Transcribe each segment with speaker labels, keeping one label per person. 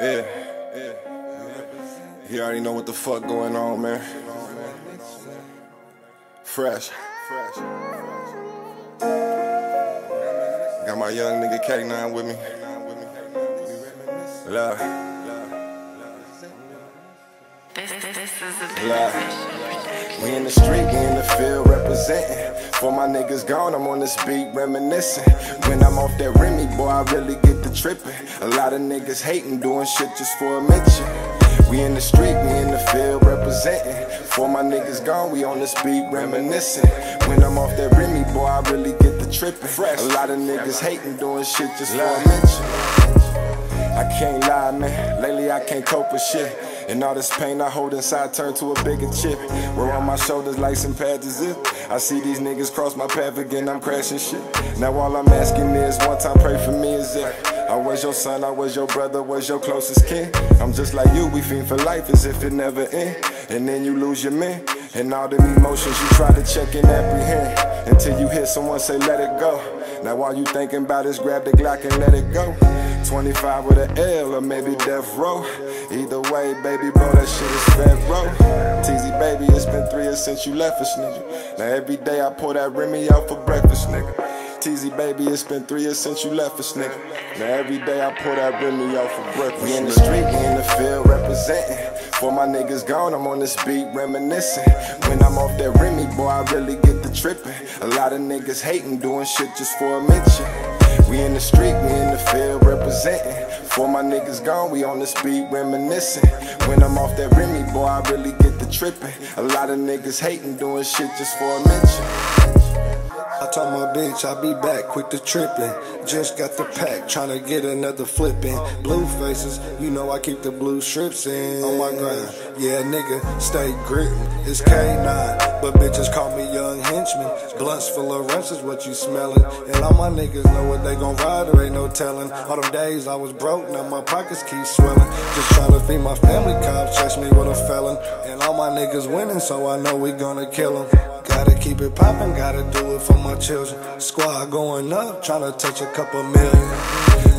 Speaker 1: Yeah, yeah. You already know what the fuck going on, man. Fresh, fresh. Got my young nigga K9 with me. Love.
Speaker 2: This, this, this is a
Speaker 1: Love. We in the street, we in the field representing. For my niggas gone, I'm on this beat reminiscing. When I'm off that Remy, boy, I really get the tripping. A lot of niggas hating, doing shit just for a mention. We in the street, we in the field representing. For my niggas gone, we on this beat reminiscing. When I'm off that Remy, boy, I really get the tripping. Fresh. A lot of niggas hating, doing shit just for a mention. I can't lie, man. Lately I can't cope with shit. And all this pain I hold inside turned to a bigger chip. We're on my shoulders like some pads as if I see these niggas cross my path again, I'm crashing shit. Now all I'm asking is one time pray for me is if I was your son, I was your brother, was your closest kin. I'm just like you, we fiend for life as if it never end. And then you lose your man. And all them emotions you try to check and apprehend Until you hear someone say let it go Now all you thinking about is grab the Glock and let it go 25 with an L or maybe death row Either way, baby bro, that shit is fed bro TZ baby, it's been three years since you left us, nigga Now every day I pour that Remy out for breakfast, nigga TZ baby, it's been three years since you left us, nigga. Now every day I pour that Remy out for breakfast. We in the street, we in the field representing. For my niggas gone, I'm on this beat reminiscing. When I'm off that Remy, boy, I really get the tripping. A lot of niggas hating, doing shit just for a mention. We in the street, we in the field representing. For my niggas gone, we on this beat reminiscing. When I'm off that Remy, boy, I really get the tripping. A lot of niggas hating, doing shit just for a mention.
Speaker 3: I told my bitch I'll be back, quick to tripping. Just got the pack, tryna get another flipping. Blue faces, you know I keep the blue strips in. On my grind, yeah, nigga, stay grittin'. It's K9, but bitches call me young henchman. Blunts full of runs is what you smellin'. And all my niggas know what they gon' ride, there ain't no telling. All them days I was broke, now my pockets keep swelling. Just tryna feed my family, cops chase me with a felon. And all my niggas winning, so I know we gonna kill them. Gotta keep it poppin', gotta do it for my children. Squad going up, tryna touch a couple million.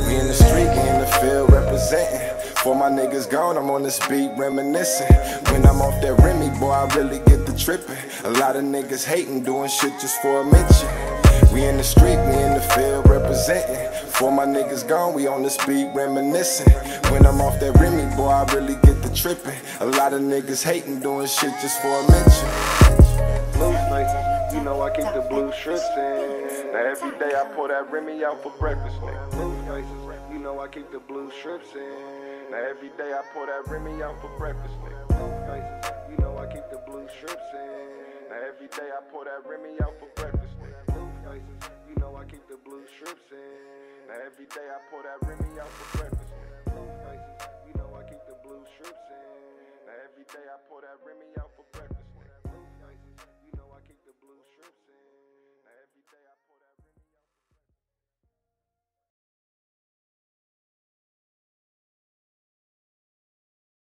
Speaker 1: We in the street, we in the field representing. For my niggas gone, I'm on this beat reminiscing. When I'm off that Remy, boy, I really get the tripping. A lot of niggas hating, doing shit just for a mention. We in the street, we in the field representing. For my niggas gone, we on this beat reminiscing. When I'm off that Remy, boy, I really get the tripping. A lot of niggas hating, doing shit just for a mention
Speaker 3: blues night. You know I keep the blue strips in.
Speaker 1: Now every day I pour that Remy out for breakfast, nigga.
Speaker 3: Blues. You know I keep the blue strips in.
Speaker 1: Now every day I pour that Remy out for breakfast, nigga.
Speaker 3: Blues. You know I keep the blue strips in.
Speaker 1: Now every day I pour that Remy out for breakfast, nigga.
Speaker 3: You know I keep the blue strips in.
Speaker 1: Now every day I pour that Remy out for breakfast. Blue.
Speaker 3: You know I keep the blue strips in.
Speaker 1: Now every day I pour that Remy out.